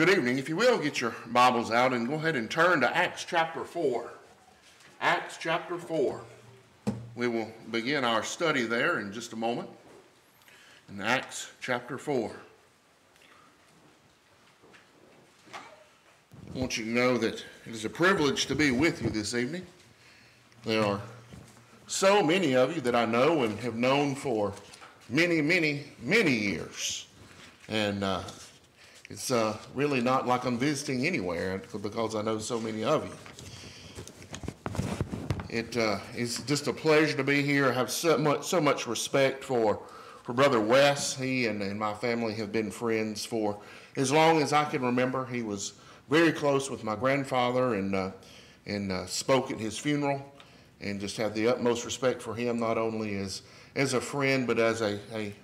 Good evening. If you will, get your Bibles out and go ahead and turn to Acts chapter 4. Acts chapter 4. We will begin our study there in just a moment. In Acts chapter 4. I want you to know that it is a privilege to be with you this evening. There are so many of you that I know and have known for many, many, many years. And uh, it's uh, really not like I'm visiting anywhere because I know so many of you. It uh, is just a pleasure to be here. I have so much, so much respect for, for Brother Wes. He and, and my family have been friends for as long as I can remember. He was very close with my grandfather and, uh, and uh, spoke at his funeral and just have the utmost respect for him, not only as, as a friend, but as a, a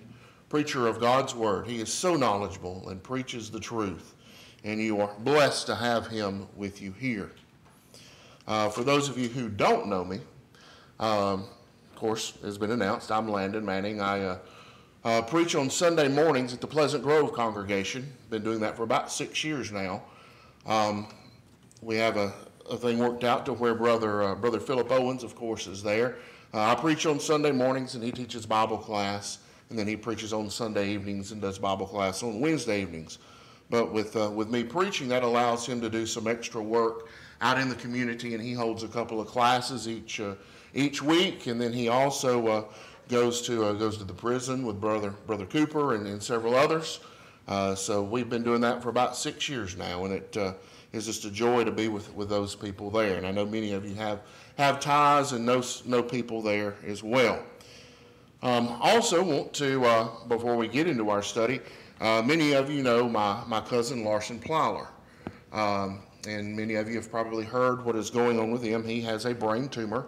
preacher of God's Word. He is so knowledgeable and preaches the truth, and you are blessed to have him with you here. Uh, for those of you who don't know me, um, of course, has been announced, I'm Landon Manning. I uh, uh, preach on Sunday mornings at the Pleasant Grove congregation. Been doing that for about six years now. Um, we have a, a, thing worked out to where brother uh, brother Philip Owens, of course, is there. Uh, I preach on Sunday mornings, and he teaches Bible class and then he preaches on Sunday evenings and does Bible class on Wednesday evenings. But with, uh, with me preaching, that allows him to do some extra work out in the community, and he holds a couple of classes each, uh, each week, and then he also uh, goes, to, uh, goes to the prison with Brother, Brother Cooper and, and several others. Uh, so we've been doing that for about six years now, and it uh, is just a joy to be with, with those people there. And I know many of you have, have ties and know, know people there as well. Um, also want to, uh, before we get into our study, uh, many of you know my, my cousin Larson Plyler. Um, and many of you have probably heard what is going on with him. He has a brain tumor.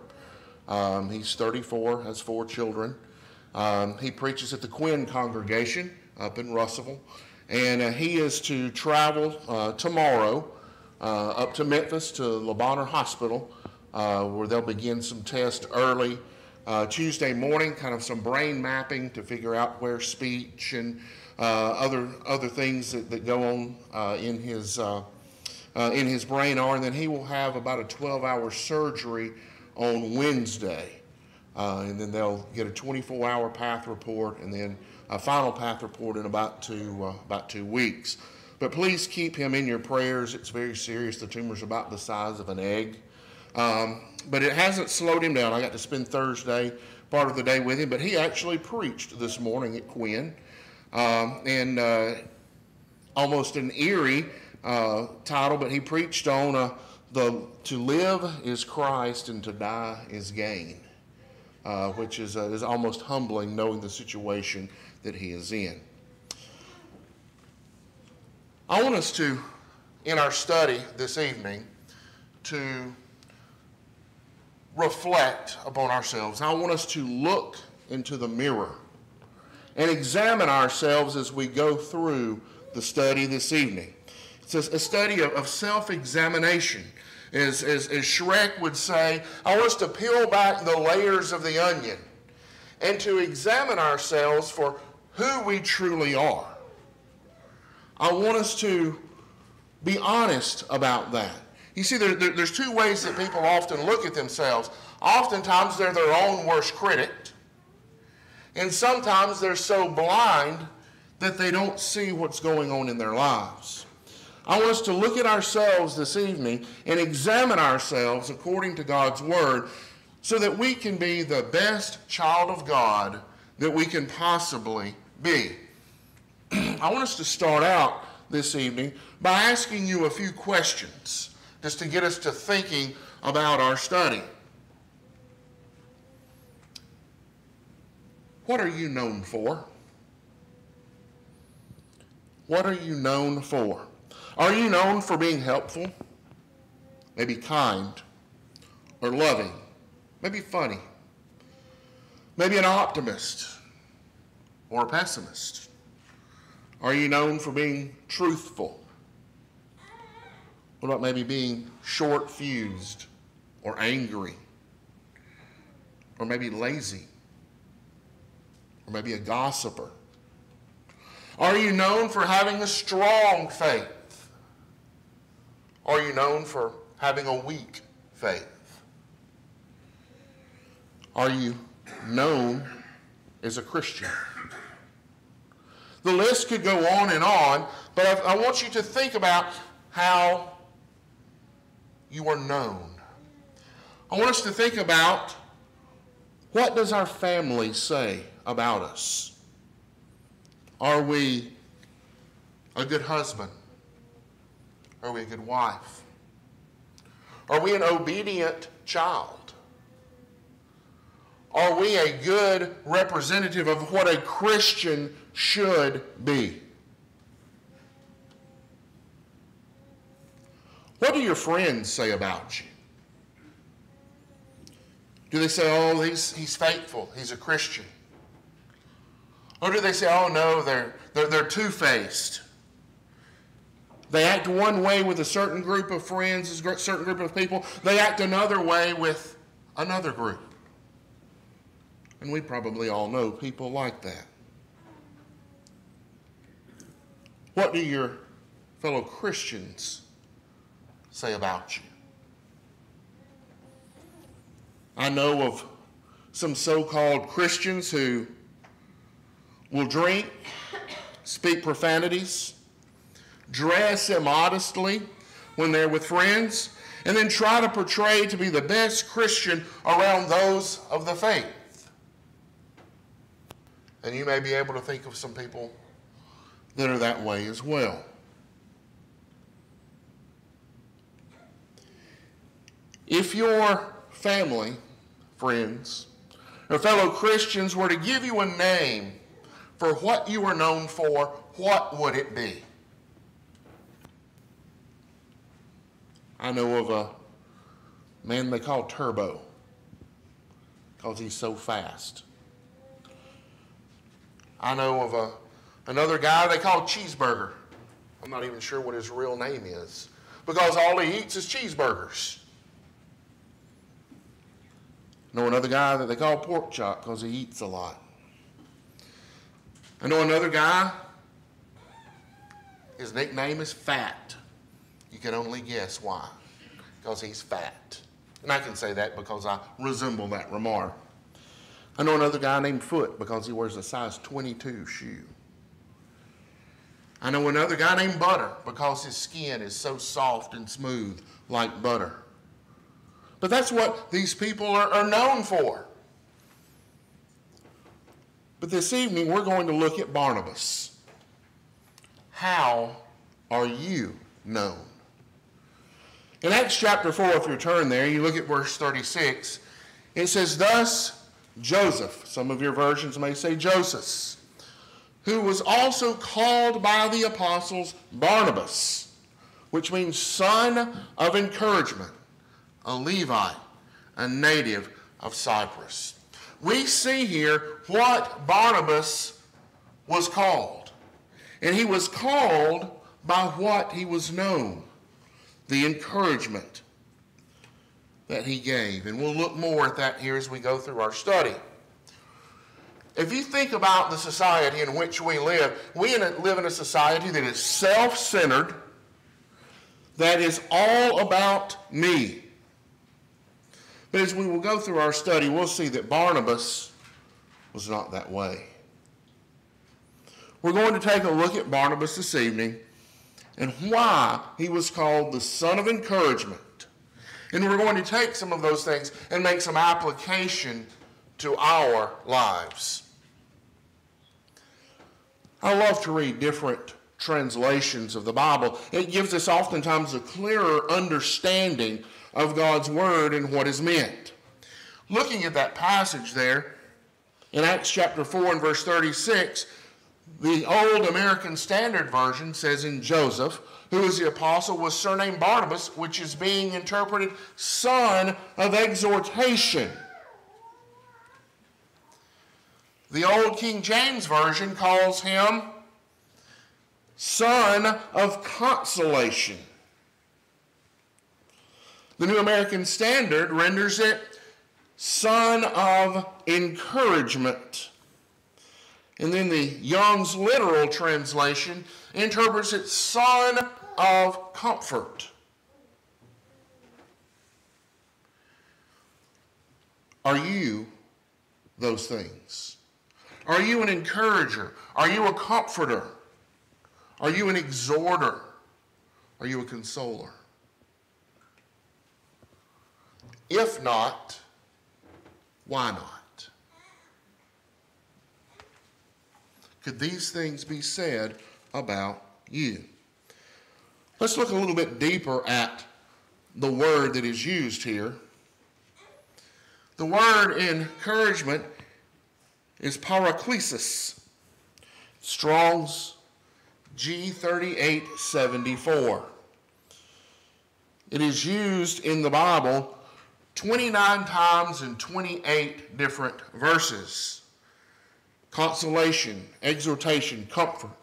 Um, he's 34, has four children. Um, he preaches at the Quinn congregation up in Russellville. And uh, he is to travel uh, tomorrow uh, up to Memphis to Le Hospital, uh, where they'll begin some tests early uh, Tuesday morning, kind of some brain mapping to figure out where speech and uh, other other things that, that go on uh, in his uh, uh, in his brain are, and then he will have about a 12-hour surgery on Wednesday, uh, and then they'll get a 24-hour path report, and then a final path report in about two about two weeks. But please keep him in your prayers. It's very serious. The tumor's about the size of an egg. Um, but it hasn't slowed him down. I got to spend Thursday, part of the day with him, but he actually preached this morning at Quinn. Um, and uh, almost an eerie uh, title, but he preached on uh, the to live is Christ and to die is gain, uh, which is, uh, is almost humbling knowing the situation that he is in. I want us to, in our study this evening, to reflect upon ourselves. I want us to look into the mirror and examine ourselves as we go through the study this evening. It's a study of, of self examination. As, as, as Shrek would say, I want us to peel back the layers of the onion and to examine ourselves for who we truly are. I want us to be honest about that. You see, there, there, there's two ways that people often look at themselves. Oftentimes, they're their own worst critic, and sometimes they're so blind that they don't see what's going on in their lives. I want us to look at ourselves this evening and examine ourselves according to God's Word so that we can be the best child of God that we can possibly be. I want us to start out this evening by asking you a few questions just to get us to thinking about our study. What are you known for? What are you known for? Are you known for being helpful? Maybe kind or loving? Maybe funny? Maybe an optimist or a pessimist? Are you known for being truthful? What about maybe being short fused or angry? Or maybe lazy? Or maybe a gossiper? Are you known for having a strong faith Are you known for having a weak faith? Are you known as a Christian? The list could go on and on, but I, I want you to think about how you are known. I want us to think about what does our family say about us? Are we a good husband? Are we a good wife? Are we an obedient child? Are we a good representative of what a Christian should be? What do your friends say about you? Do they say, oh, he's, he's faithful, he's a Christian? Or do they say, oh, no, they're, they're, they're two faced? They act one way with a certain group of friends, a certain group of people. They act another way with another group. And we probably all know people like that. What do your fellow Christians say about you? I know of some so called Christians who will drink, speak profanities, dress immodestly when they're with friends, and then try to portray to be the best Christian around those of the faith. And you may be able to think of some people that are that way as well. If your family, friends, or fellow Christians were to give you a name for what you are known for, what would it be? I know of a man they call Turbo because he's so fast. I know of a, another guy they call Cheeseburger. I'm not even sure what his real name is because all he eats is cheeseburgers. I know another guy that they call Pork Chop because he eats a lot. I know another guy, his nickname is Fat. You can only guess why. Because he's fat. And I can say that because I resemble that remark. I know another guy named Foot because he wears a size 22 shoe. I know another guy named Butter because his skin is so soft and smooth like butter. But that's what these people are, are known for. But this evening we're going to look at Barnabas. How are you known? In Acts chapter 4, if you turn there, you look at verse 36, it says, Thus Joseph, some of your versions may say Joses, who was also called by the apostles Barnabas, which means son of encouragement, a Levite, a native of Cyprus. We see here what Barnabas was called. And he was called by what he was known, the encouragement that he gave. And we'll look more at that here as we go through our study. If you think about the society in which we live, we live in a society that is self centered, that is all about me. But as we will go through our study, we'll see that Barnabas was not that way. We're going to take a look at Barnabas this evening and why he was called the son of encouragement and we're going to take some of those things and make some application to our lives. I love to read different translations of the Bible. It gives us oftentimes a clearer understanding of God's Word and what is meant. Looking at that passage there in Acts chapter 4 and verse 36, the Old American Standard Version says in Joseph, who is the apostle, was surnamed Barnabas, which is being interpreted son of exhortation. The Old King James Version calls him son of consolation. The New American Standard renders it son of encouragement. And then the Young's literal translation interprets it son of comfort. Are you those things? Are you an encourager? Are you a comforter? Are you an exhorter? Are you a consoler? If not, why not? Could these things be said about you? Let's look a little bit deeper at the word that is used here. The word encouragement is paraklesis. Strong's G3874. It is used in the Bible 29 times in 28 different verses. Consolation, exhortation, comfort,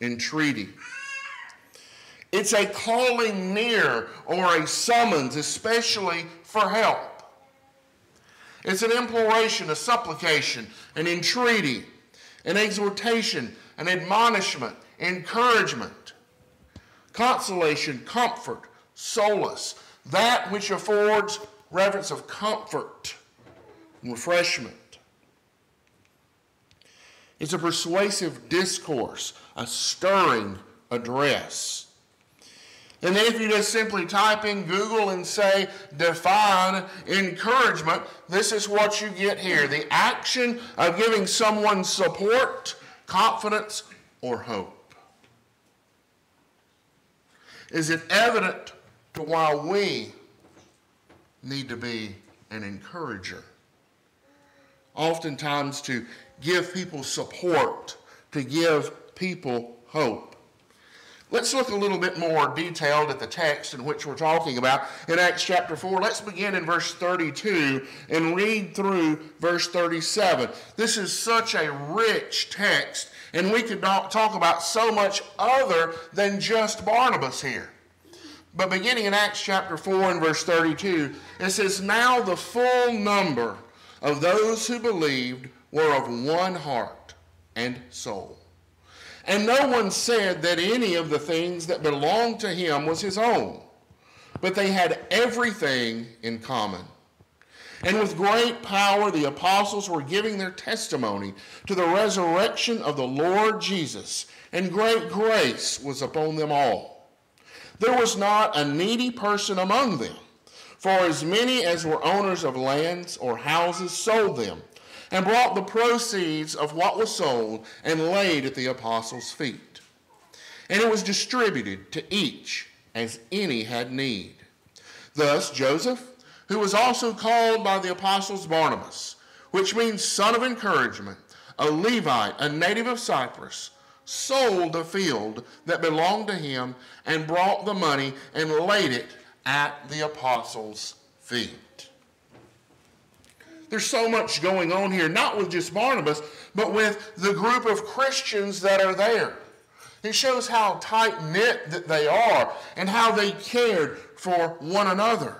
entreaty. It's a calling near or a summons, especially for help. It's an imploration, a supplication, an entreaty, an exhortation, an admonishment, encouragement, consolation, comfort, solace, that which affords reverence of comfort and refreshment. It's a persuasive discourse, a stirring address. And then if you just simply type in Google and say define encouragement, this is what you get here. The action of giving someone support, confidence, or hope. Is it evident to why we need to be an encourager? Oftentimes to give people support, to give people hope. Let's look a little bit more detailed at the text in which we're talking about in Acts chapter 4. Let's begin in verse 32 and read through verse 37. This is such a rich text, and we could talk about so much other than just Barnabas here. But beginning in Acts chapter 4 and verse 32, it says, Now the full number of those who believed were of one heart and soul. And no one said that any of the things that belonged to him was his own, but they had everything in common. And with great power, the apostles were giving their testimony to the resurrection of the Lord Jesus, and great grace was upon them all. There was not a needy person among them, for as many as were owners of lands or houses sold them and brought the proceeds of what was sold and laid at the apostles' feet. And it was distributed to each as any had need. Thus, Joseph, who was also called by the apostles Barnabas, which means son of encouragement, a Levite, a native of Cyprus, sold a field that belonged to him and brought the money and laid it at the apostles' feet. There's so much going on here, not with just Barnabas, but with the group of Christians that are there. It shows how tight knit that they are and how they cared for one another.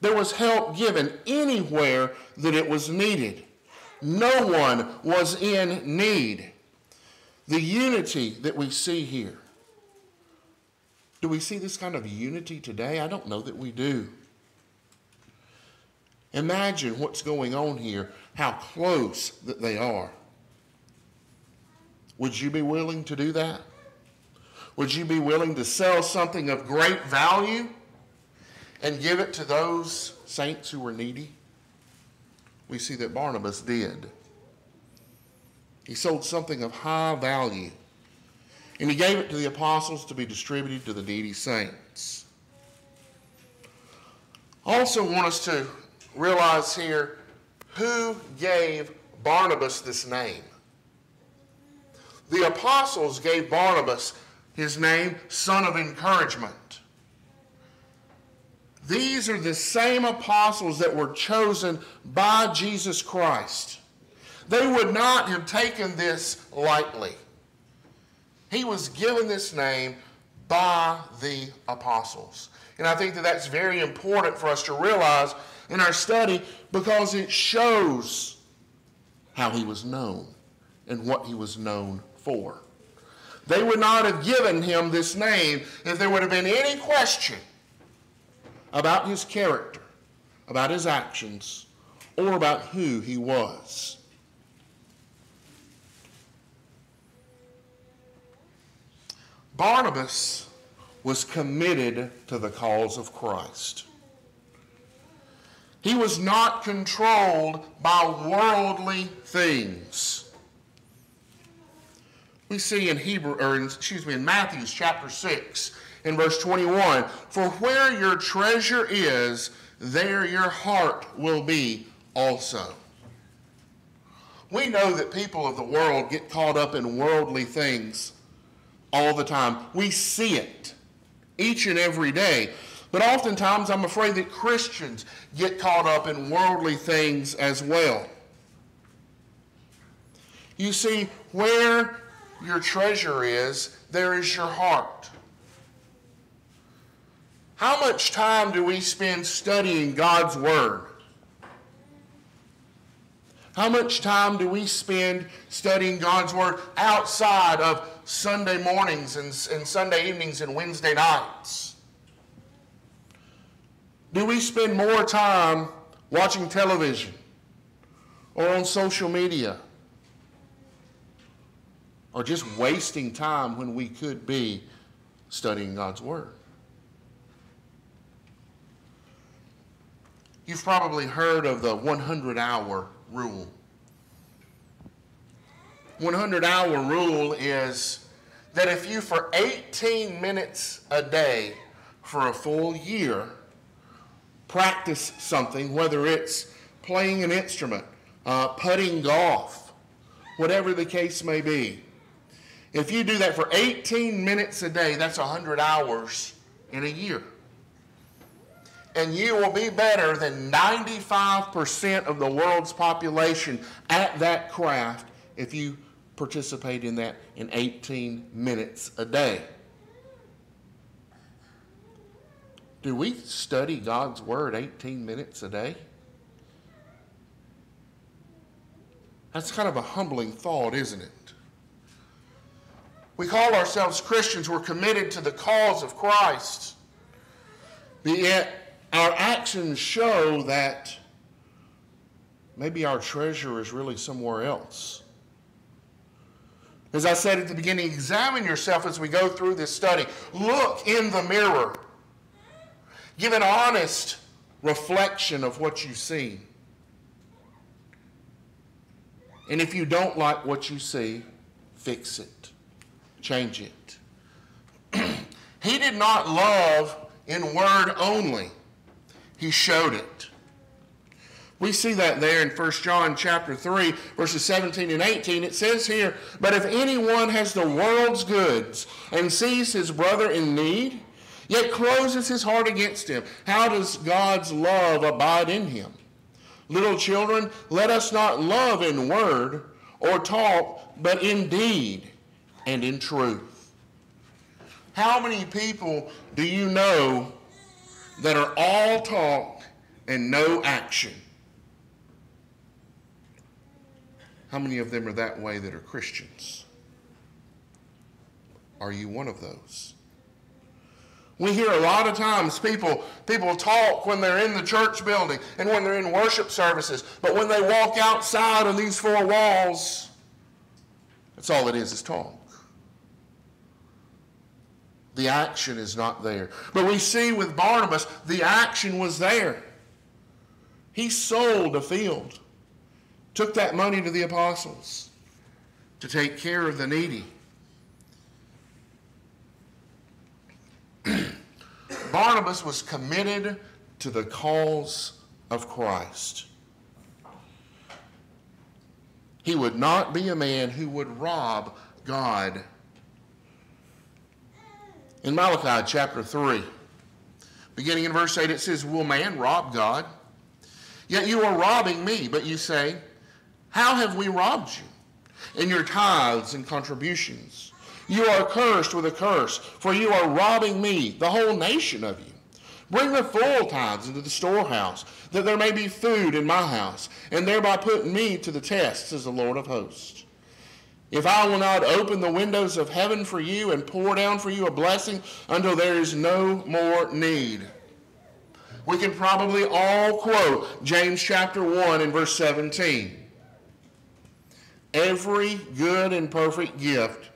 There was help given anywhere that it was needed. No one was in need. The unity that we see here. Do we see this kind of unity today? I don't know that we do. Imagine what's going on here, how close that they are. Would you be willing to do that? Would you be willing to sell something of great value and give it to those saints who were needy? We see that Barnabas did. He sold something of high value and he gave it to the apostles to be distributed to the needy saints. I also want us to realize here who gave Barnabas this name. The apostles gave Barnabas his name, son of encouragement. These are the same apostles that were chosen by Jesus Christ. They would not have taken this lightly. He was given this name by the apostles. And I think that that's very important for us to realize in our study because it shows how he was known and what he was known for. They would not have given him this name if there would have been any question about his character, about his actions or about who he was. Barnabas was committed to the cause of Christ. He was not controlled by worldly things. We see in Hebrew, or in, excuse me, in Matthew's chapter 6, in verse 21, for where your treasure is, there your heart will be also. We know that people of the world get caught up in worldly things all the time. We see it each and every day. But oftentimes, I'm afraid that Christians get caught up in worldly things as well. You see, where your treasure is, there is your heart. How much time do we spend studying God's Word? How much time do we spend studying God's Word outside of Sunday mornings and, and Sunday evenings and Wednesday nights? Do we spend more time watching television or on social media or just wasting time when we could be studying God's Word? You've probably heard of the 100 hour rule. 100 hour rule is that if you for 18 minutes a day for a full year practice something, whether it's playing an instrument, uh, putting golf, whatever the case may be, if you do that for 18 minutes a day, that's 100 hours in a year and you will be better than 95% of the world's population at that craft if you participate in that in 18 minutes a day. Do we study God's Word 18 minutes a day? That's kind of a humbling thought, isn't it? We call ourselves Christians. We're committed to the cause of Christ. Yet, our actions show that maybe our treasure is really somewhere else. As I said at the beginning, examine yourself as we go through this study. Look in the mirror. Give an honest reflection of what you see. And if you don't like what you see, fix it, change it. he did not love in word only. He showed it. We see that there in 1 John chapter 3, verses 17 and 18. It says here, But if anyone has the world's goods and sees his brother in need, yet closes his heart against him, how does God's love abide in him? Little children, let us not love in word or talk, but in deed and in truth. How many people do you know that are all talk and no action. How many of them are that way that are Christians? Are you one of those? We hear a lot of times people, people talk when they're in the church building and when they're in worship services, but when they walk outside of these four walls, that's all it is, is talk. The action is not there. But we see with Barnabas, the action was there. He sold a field, took that money to the apostles to take care of the needy. Barnabas was committed to the cause of Christ. He would not be a man who would rob God in Malachi chapter 3, beginning in verse 8, it says, Will man rob God? Yet you are robbing me. But you say, How have we robbed you? In your tithes and contributions. You are cursed with a curse, for you are robbing me, the whole nation of you. Bring the full tithes into the storehouse, that there may be food in my house, and thereby put me to the test, says the Lord of hosts. If I will not open the windows of heaven for you and pour down for you a blessing until there is no more need. We can probably all quote James chapter 1 and verse 17. Every good and perfect gift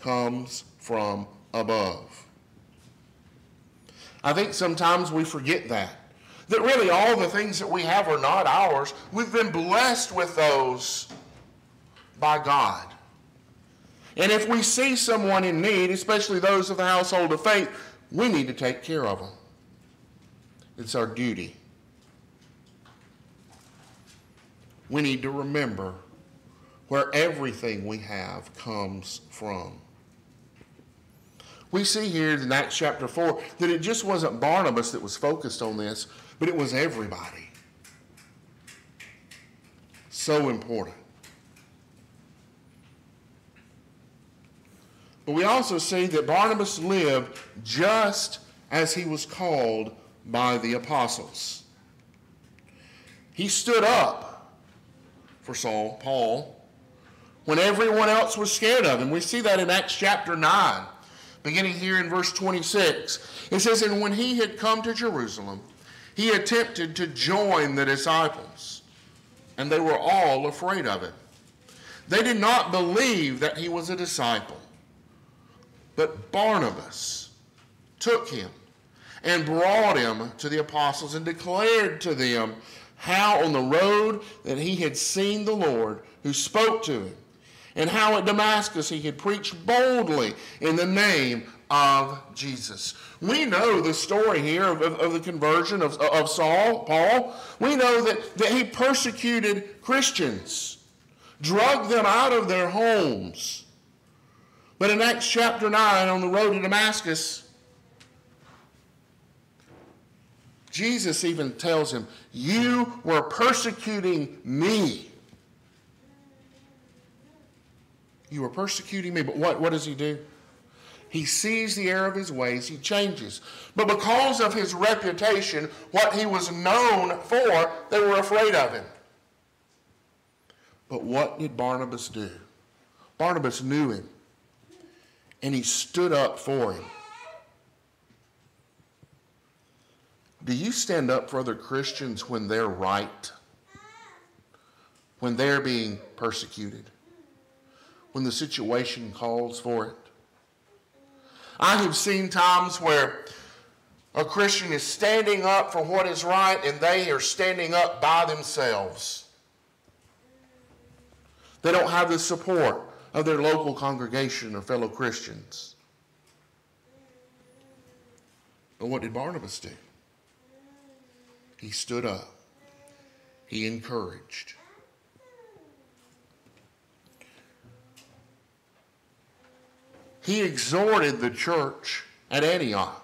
comes from above. I think sometimes we forget that. That really all the things that we have are not ours. We've been blessed with those by God. And if we see someone in need, especially those of the household of faith, we need to take care of them. It's our duty. We need to remember where everything we have comes from. We see here in Acts chapter 4 that it just wasn't Barnabas that was focused on this, but it was everybody. So important. But we also see that Barnabas lived just as he was called by the apostles. He stood up for Saul, Paul, when everyone else was scared of him. We see that in Acts chapter 9, beginning here in verse 26. It says, And when he had come to Jerusalem, he attempted to join the disciples, and they were all afraid of him. They did not believe that he was a disciple. But Barnabas took him and brought him to the apostles and declared to them how on the road that he had seen the Lord who spoke to him, and how at Damascus he had preached boldly in the name of Jesus. We know the story here of, of, of, the conversion of, of Saul, Paul. We know that, that he persecuted Christians, drug them out of their homes, but in Acts chapter 9, on the road to Damascus, Jesus even tells him, You were persecuting me. You were persecuting me. But what, what does he do? He sees the error of his ways, he changes. But because of his reputation, what he was known for, they were afraid of him. But what did Barnabas do? Barnabas knew him and he stood up for him. Do you stand up for other Christians when they're right? When they're being persecuted? When the situation calls for it? I have seen times where a Christian is standing up for what is right and they are standing up by themselves. They don't have the support of their local congregation or fellow Christians. But what did Barnabas do? He stood up. He encouraged. He exhorted the church at Antioch.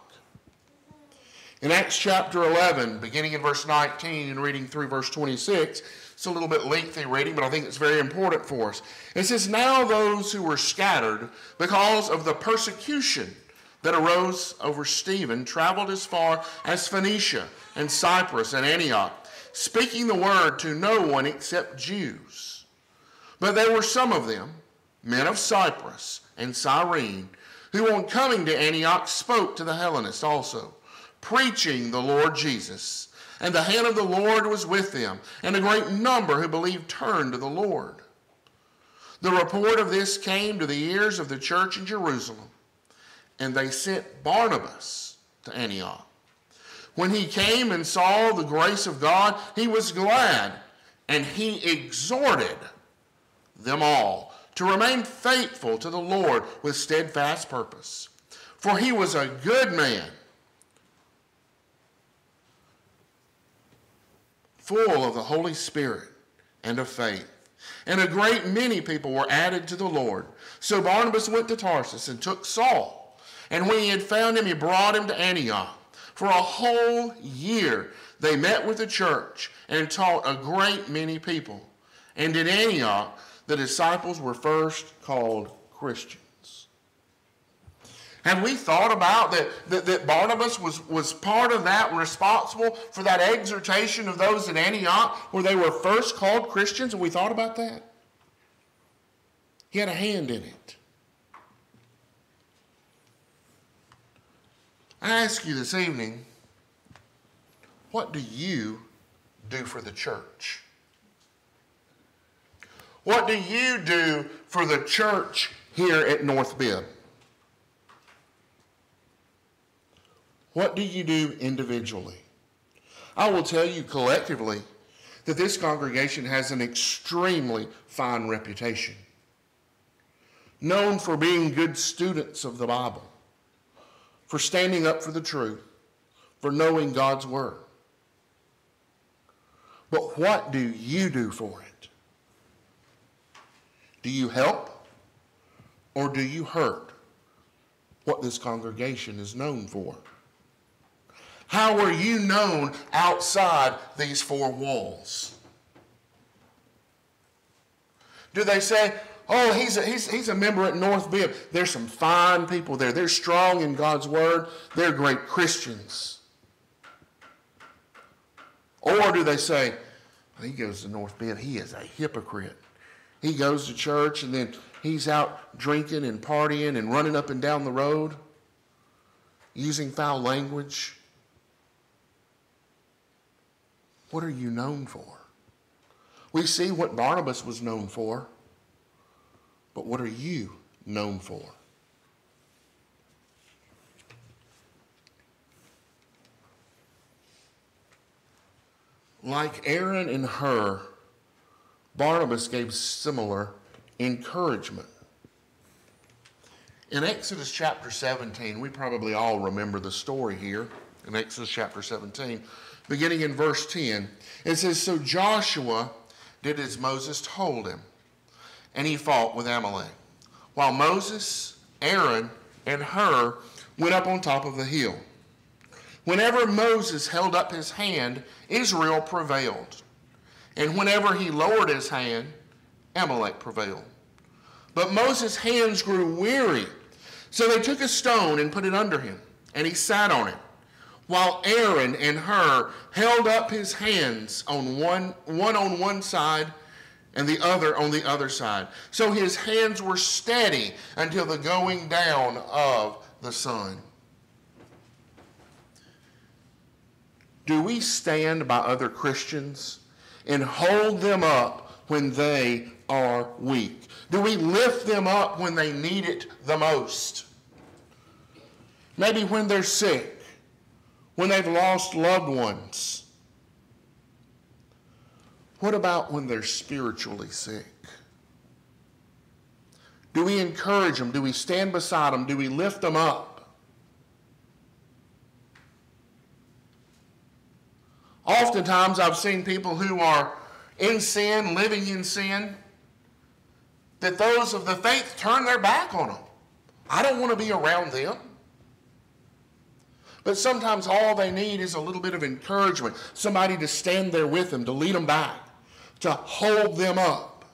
In Acts chapter 11, beginning in verse 19 and reading through verse 26, it's a little bit lengthy reading, but I think it's very important for us. It says, Now those who were scattered because of the persecution that arose over Stephen traveled as far as Phoenicia and Cyprus and Antioch, speaking the word to no one except Jews. But there were some of them, men of Cyprus and Cyrene, who on coming to Antioch spoke to the Hellenists also, preaching the Lord Jesus. And the hand of the Lord was with them, and a great number who believed turned to the Lord. The report of this came to the ears of the church in Jerusalem, and they sent Barnabas to Antioch. When he came and saw the grace of God, he was glad, and he exhorted them all to remain faithful to the Lord with steadfast purpose. For he was a good man full of the Holy Spirit and of faith. And a great many people were added to the Lord. So Barnabas went to Tarsus and took Saul. And when he had found him, he brought him to Antioch. For a whole year they met with the church and taught a great many people. And in Antioch, the disciples were first called Christians. Have we thought about that, that, that, Barnabas was, was part of that, responsible for that exhortation of those at Antioch where they were first called Christians? Have we thought about that? He had a hand in it. I ask you this evening what do you do for the church? What do you do for the church here at North Bibb? What do you do individually? I will tell you collectively that this congregation has an extremely fine reputation, known for being good students of the Bible, for standing up for the truth, for knowing God's Word. But what do you do for it? Do you help or do you hurt what this congregation is known for? How are you known outside these four walls? Do they say, oh, he's a, he's, he's a member at North Bibb. There's some fine people there. They're strong in God's Word. They're great Christians. Or do they say, he goes to North Bibb, he is a hypocrite. He goes to church and then he's out drinking and partying and running up and down the road, using foul language. What are you known for? We see what Barnabas was known for, but what are you known for? Like Aaron and Hur, Barnabas gave similar encouragement. In Exodus chapter 17, we probably all remember the story here in Exodus chapter 17 beginning in verse 10. It says, So Joshua did as Moses told him, and he fought with Amalek. While Moses, Aaron, and Hur went up on top of the hill. Whenever Moses held up his hand, Israel prevailed. And whenever he lowered his hand, Amalek prevailed. But Moses' hands grew weary. So they took a stone and put it under him, and he sat on it while Aaron and Hur held up his hands on one, one on one side and the other on the other side. So his hands were steady until the going down of the sun. Do we stand by other Christians and hold them up when they are weak? Do we lift them up when they need it the most? Maybe when they're sick when they've lost loved ones? What about when they're spiritually sick? Do we encourage them? Do we stand beside them? Do we lift them up? Oftentimes, I've seen people who are in sin, living in sin, that those of the faith turn their back on them. I don't want to be around them. But sometimes all they need is a little bit of encouragement, somebody to stand there with them, to lead them back, to hold them up.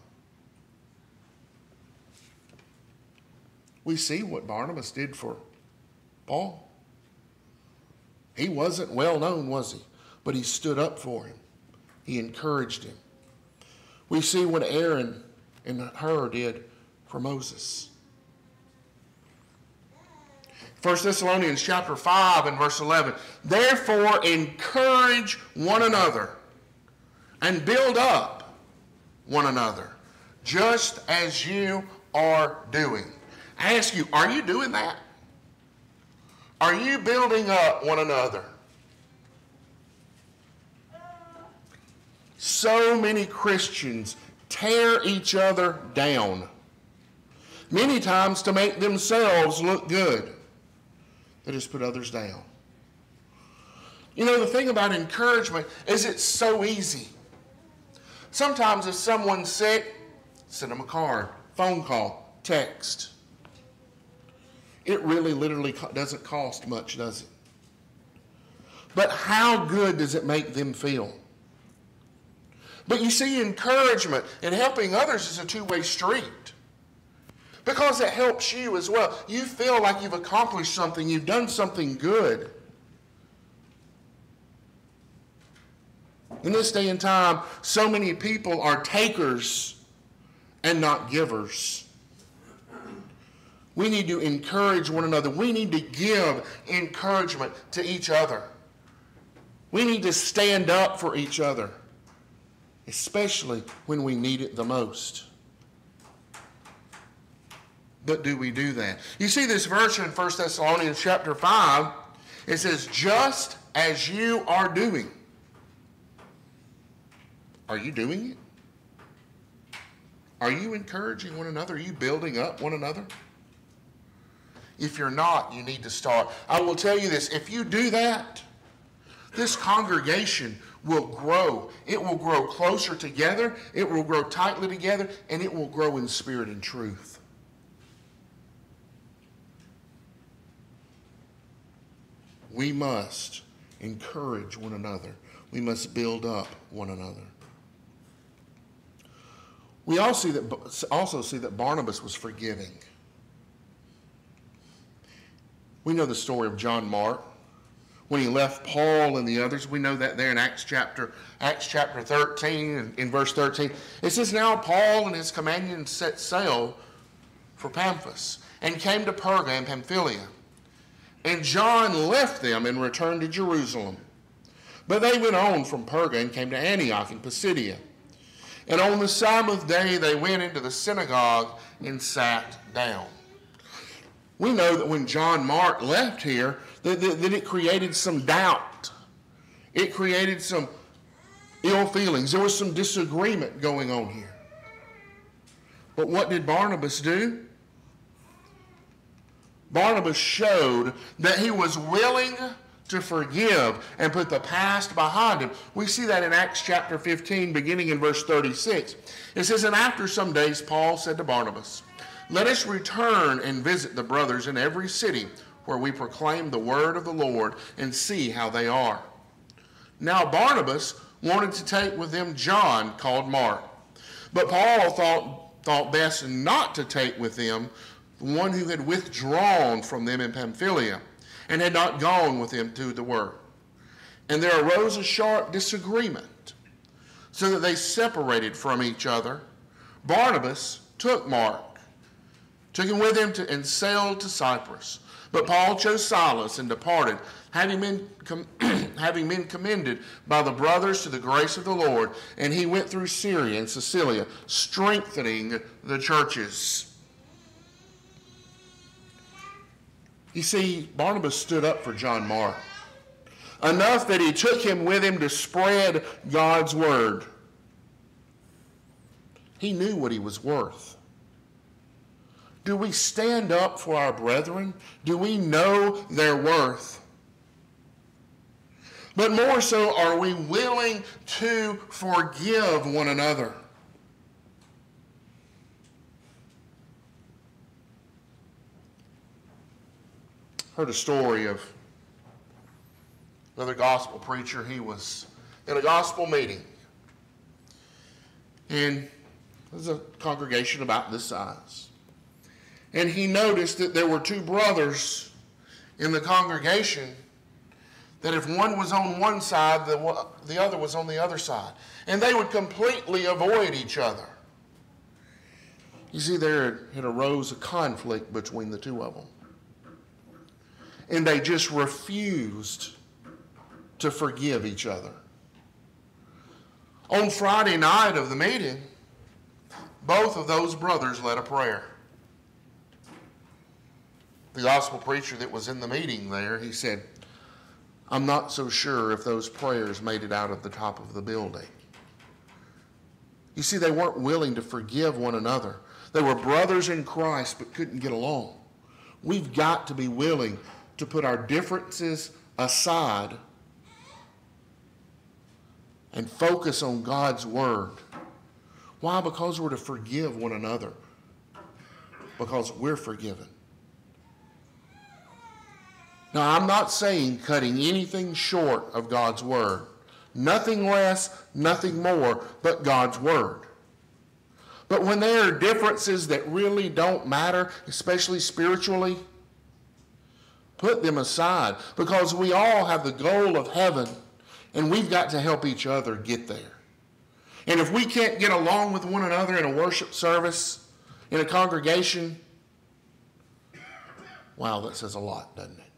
We see what Barnabas did for Paul. He wasn't well known, was he? But he stood up for him, he encouraged him. We see what Aaron and Hur did for Moses. 1 Thessalonians chapter 5 and verse 11. Therefore, encourage one another and build up one another, just as you are doing. I ask you, are you doing that? Are you building up one another? So many Christians tear each other down, many times to make themselves look good. They just put others down. You know, the thing about encouragement is it's so easy. Sometimes if someone's sick, send them a card, phone call, text. It really literally doesn't cost much, does it? But how good does it make them feel? But you see, encouragement and helping others is a two way street because it helps you as well. You feel like you've accomplished something, you've done something good. In this day and time, so many people are takers and not givers. We need to encourage one another. We need to give encouragement to each other. We need to stand up for each other, especially when we need it the most. But do we do that? You see this verse in 1 Thessalonians chapter 5. It says, just as you are doing. Are you doing it? Are you encouraging one another? Are you building up one another? If you're not, you need to start. I will tell you this if you do that, this congregation will grow. It will grow closer together, it will grow tightly together, and it will grow in spirit and truth. We must encourage one another. We must build up one another. We also see that, also see that Barnabas was forgiving. We know the story of John Mark when he left Paul and the others. We know that there in Acts chapter Acts chapter 13 in verse 13. It says now Paul and his companions set sail for Paphos and came to Perga and Pamphylia. And John left them and returned to Jerusalem. But they went on from Perga and came to Antioch in Pisidia. And on the Sabbath day they went into the synagogue and sat down. We know that when John Mark left here, that, that, that it created some doubt. It created some ill feelings. There was some disagreement going on here. But what did Barnabas do? Barnabas showed that he was willing to forgive and put the past behind him. We see that in Acts chapter 15, beginning in verse 36. It says, And after some days, Paul said to Barnabas, Let us return and visit the brothers in every city where we proclaim the word of the Lord and see how they are. Now Barnabas wanted to take with them John, called Mark. But Paul thought, thought best not to take with them the one who had withdrawn from them in Pamphylia and had not gone with them to the work. And there arose a sharp disagreement, so that they separated from each other. Barnabas took Mark, took him with him to, and sailed to Cyprus. But Paul chose Silas and departed, having been, having been commended by the brothers to the grace of the Lord. And he went through Syria and Cilicia, strengthening the churches. You see, Barnabas stood up for John Mark enough that he took him with him to spread God's word. He knew what he was worth. Do we stand up for our brethren? Do we know their worth? But more so, are we willing to forgive one another? Heard a story of another gospel preacher. He was in a gospel meeting. And there's a congregation about this size and he noticed that there were two brothers in the congregation that if one was on one side, the, the other was on the other side. And they would completely avoid each other. You see, there had arose a conflict between the two of them. And they just refused to forgive each other. On Friday night of the meeting, both of those brothers led a prayer the gospel preacher that was in the meeting there, he said, I'm not so sure if those prayers made it out of the top of the building. You see, they weren't willing to forgive one another. They were brothers in Christ but couldn't get along. We've got to be willing to put our differences aside and focus on God's Word. Why? Because we're to forgive one another. Because we're forgiven. Now, I'm not saying cutting anything short of God's Word. Nothing less, nothing more, but God's Word. But when there are differences that really don't matter, especially spiritually, put them aside because we all have the goal of heaven and we've got to help each other get there. And if we can't get along with one another in a worship service, in a congregation, wow, that says a lot, doesn't it?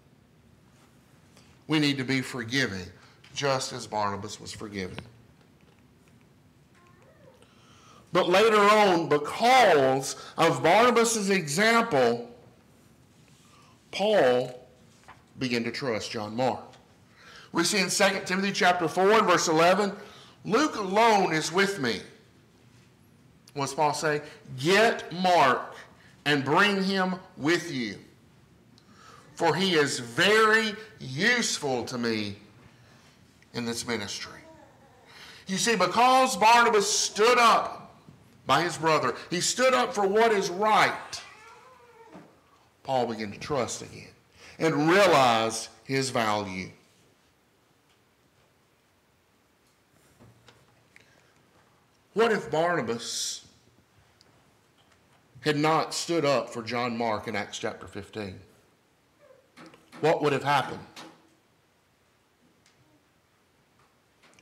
we need to be forgiving just as Barnabas was forgiven. But later on, because of Barnabas' example, Paul began to trust John Mark. We see in 2 Timothy chapter 4 and verse 11, Luke alone is with me. What's Paul say? Get Mark and bring him with you. For he is very useful to me in this ministry. You see, because Barnabas stood up by his brother, he stood up for what is right, Paul began to trust again and realized his value. What if Barnabas had not stood up for John Mark in Acts chapter 15? What would have happened?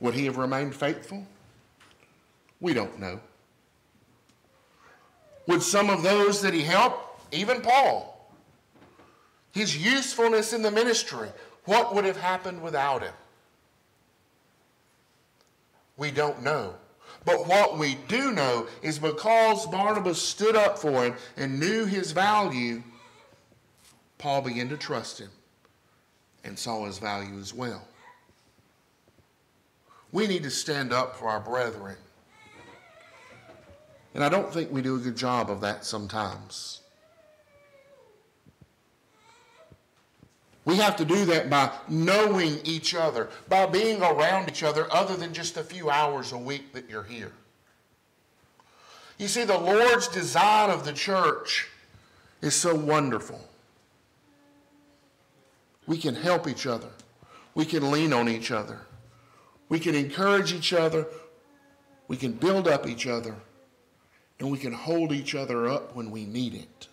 Would he have remained faithful? We don't know. Would some of those that he helped, even Paul, his usefulness in the ministry, what would have happened without him? We don't know. But what we do know is because Barnabas stood up for him and knew his value, Paul began to trust him and saw his value as well. We need to stand up for our brethren. And I don't think we do a good job of that sometimes. We have to do that by knowing each other, by being around each other other than just a few hours a week that you're here. You see, the Lord's design of the church is so wonderful. We can help each other. We can lean on each other. We can encourage each other. We can build up each other. And we can hold each other up when we need it.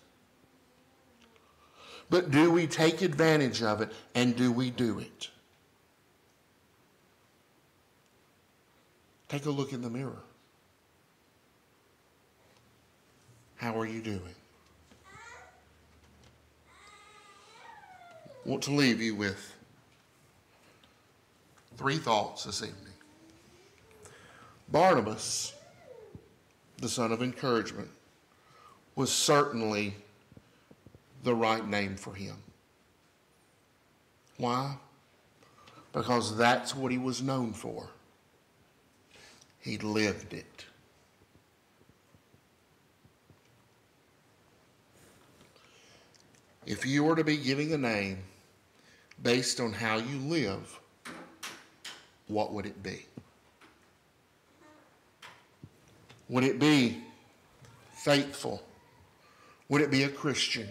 But do we take advantage of it and do we do it? Take a look in the mirror. How are you doing? I want to leave you with three thoughts this evening. Barnabas, the son of encouragement, was certainly the right name for him. Why? Because that's what he was known for. He lived it. If you were to be giving a name based on how you live, what would it be? Would it be faithful? Would it be a Christian?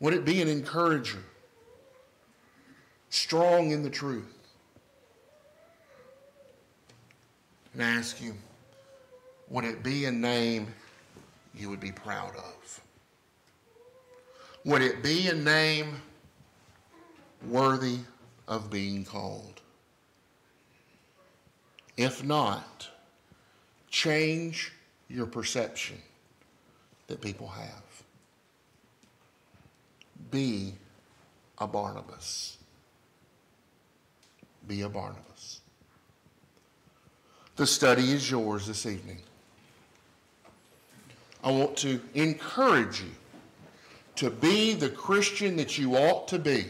Would it be an encourager? Strong in the truth? And I ask you, would it be a name you would be proud of? Would it be a name worthy of being called? If not, change your perception that people have be a Barnabas. Be a Barnabas. The study is yours this evening. I want to encourage you to be the Christian that you ought to be,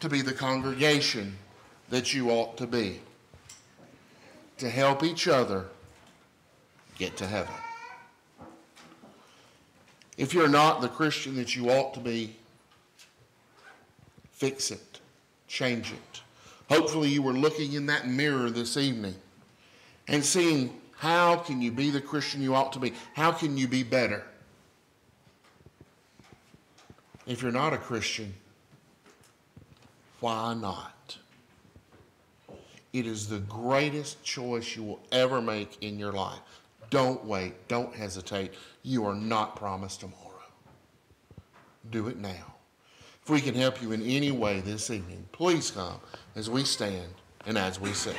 to be the congregation that you ought to be, to help each other get to heaven. If you're not the Christian that you ought to be, fix it, change it. Hopefully you were looking in that mirror this evening and seeing how can you be the Christian you ought to be? How can you be better? If you're not a Christian, why not? It is the greatest choice you will ever make in your life. Don't wait. Don't hesitate. You are not promised tomorrow. Do it now. If we can help you in any way this evening, please come as we stand and as we sing.